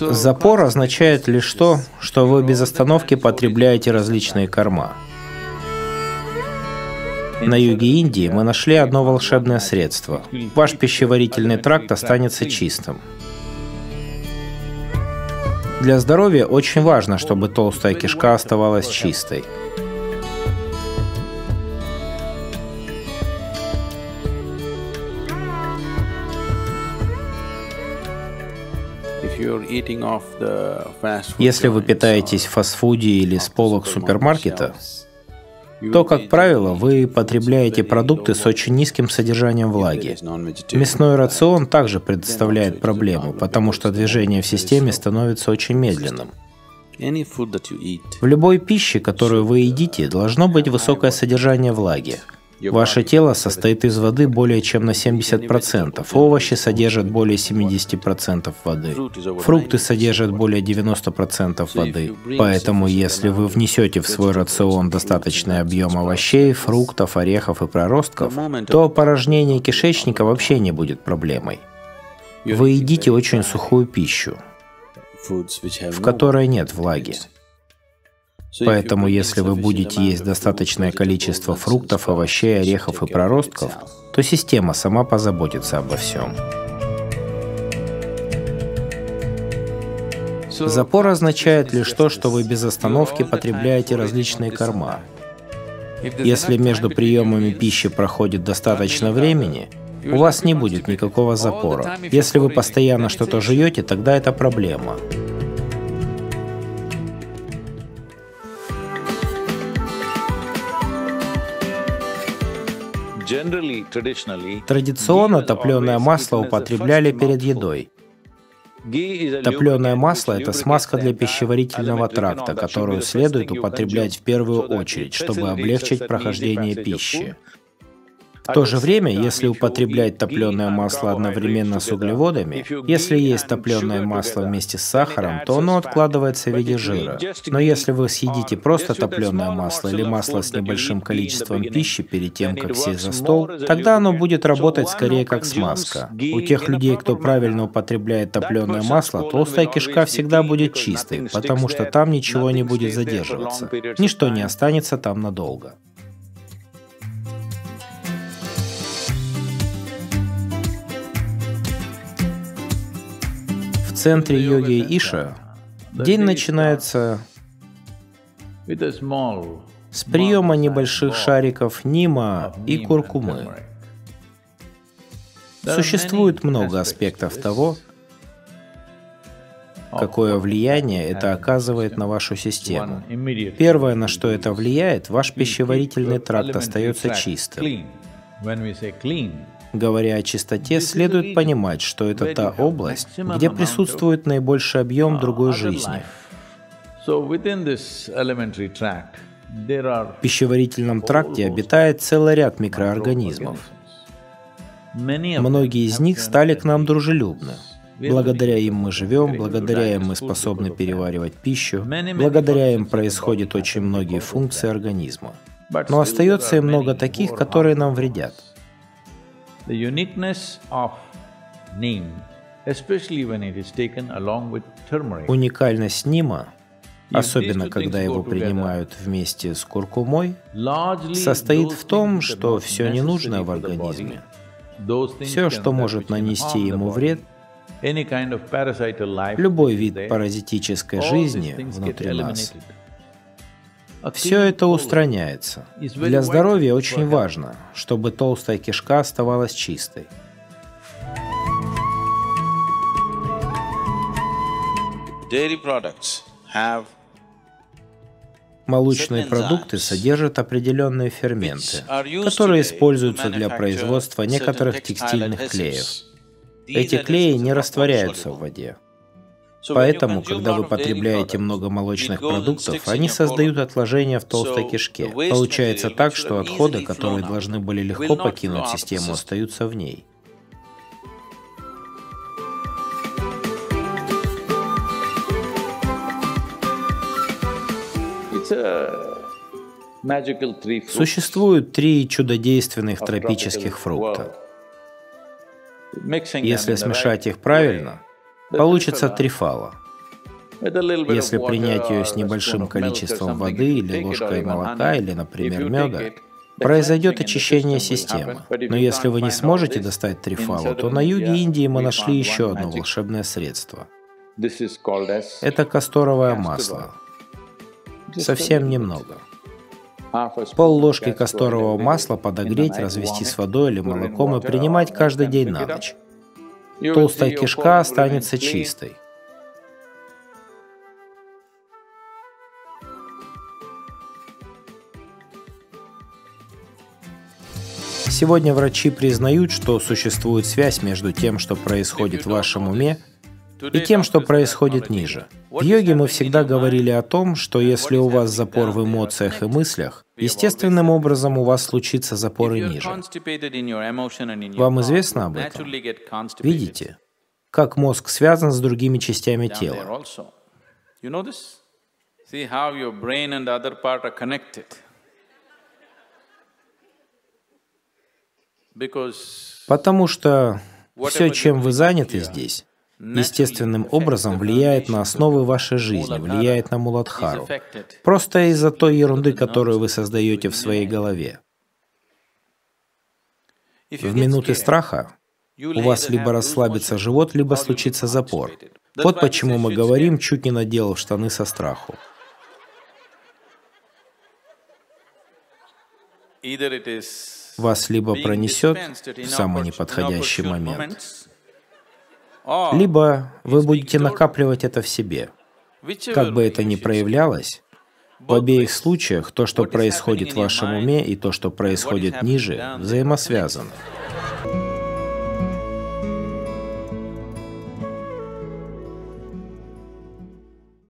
Запор означает лишь то, что вы без остановки потребляете различные корма. На юге Индии мы нашли одно волшебное средство. Ваш пищеварительный тракт останется чистым. Для здоровья очень важно, чтобы толстая кишка оставалась чистой. Если вы питаетесь в фастфуде или с полок супермаркета, то, как правило, вы потребляете продукты с очень низким содержанием влаги. Мясной рацион также предоставляет проблему, потому что движение в системе становится очень медленным. В любой пище, которую вы едите, должно быть высокое содержание влаги. Ваше тело состоит из воды более чем на 70%, овощи содержат более 70% воды, фрукты содержат более 90% воды. Поэтому, если вы внесете в свой рацион достаточный объем овощей, фруктов, орехов и проростков, то опорожнение кишечника вообще не будет проблемой. Вы едите очень сухую пищу, в которой нет влаги. Поэтому, если вы будете есть достаточное количество фруктов, овощей, орехов и проростков, то система сама позаботится обо всем. Запор означает лишь то, что вы без остановки потребляете различные корма. Если между приемами пищи проходит достаточно времени, у вас не будет никакого запора. Если вы постоянно что-то жуете, тогда это проблема. Традиционно топленое масло употребляли перед едой. Топленое масло – это смазка для пищеварительного тракта, которую следует употреблять в первую очередь, чтобы облегчить прохождение пищи. В то же время, если употреблять топленое масло одновременно с углеводами, если есть топленое масло вместе с сахаром, то оно откладывается в виде жира. Но если вы съедите просто топленое масло или масло с небольшим количеством пищи перед тем, как сесть за стол, тогда оно будет работать скорее как смазка. У тех людей, кто правильно употребляет топленое масло, толстая кишка всегда будет чистой, потому что там ничего не будет задерживаться. Ничто не останется там надолго. Центре йоги Иша. День начинается с приема небольших шариков нима и куркумы. Существует много аспектов того, какое влияние это оказывает на вашу систему. Первое, на что это влияет, ваш пищеварительный тракт остается чистым. Говоря о чистоте, следует понимать, что это та область, где присутствует наибольший объем другой жизни. В пищеварительном тракте обитает целый ряд микроорганизмов. Многие из них стали к нам дружелюбны. Благодаря им мы живем, благодаря им мы способны переваривать пищу, благодаря им происходят очень многие функции организма. Но остается и много таких, которые нам вредят. The uniqueness of neem, especially when it is taken along with turmeric. Уникальность нима, особенно когда его принимают вместе с куркумой, состоит в том, что все ненужное в организме, все, что может нанести ему вред, любой вид паразитической жизни внутри нас, все это устраняется. Для здоровья очень важно, чтобы толстая кишка оставалась чистой. Молочные продукты содержат определенные ферменты, которые используются для производства некоторых текстильных клеев. Эти клеи не растворяются в воде. Поэтому, когда вы потребляете много молочных продуктов, они создают отложения в толстой кишке. Получается так, что отходы, которые должны были легко покинуть систему, остаются в ней. Существует три чудодейственных тропических фрукта. Если смешать их правильно, Получится трифала. Если принять ее с небольшим количеством воды или ложкой молока или, например, меда, произойдет очищение системы. Но если вы не сможете достать трифалу, то на юге Индии мы нашли еще одно волшебное средство. Это касторовое масло. Совсем немного. Пол ложки касторового масла подогреть, развести с водой или молоком и принимать каждый день на ночь. Толстая кишка останется чистой. Сегодня врачи признают, что существует связь между тем, что происходит в вашем уме, и тем, что происходит ниже. В йоге мы всегда говорили о том, что если у вас запор в эмоциях и мыслях, естественным образом у вас случится запор и ниже. Вам известно об этом? Видите, как мозг связан с другими частями тела. Потому что все, чем вы заняты здесь, естественным образом влияет на основы вашей жизни, влияет на Муладхару. Просто из-за той ерунды, которую вы создаете в своей голове. В минуты страха у вас либо расслабится живот, либо случится запор. Вот почему мы говорим, чуть не наделав штаны со страху. Вас либо пронесет в самый неподходящий момент, либо вы будете накапливать это в себе. Как бы это ни проявлялось, в обеих случаях то, что происходит в вашем уме, и то, что происходит ниже, взаимосвязано.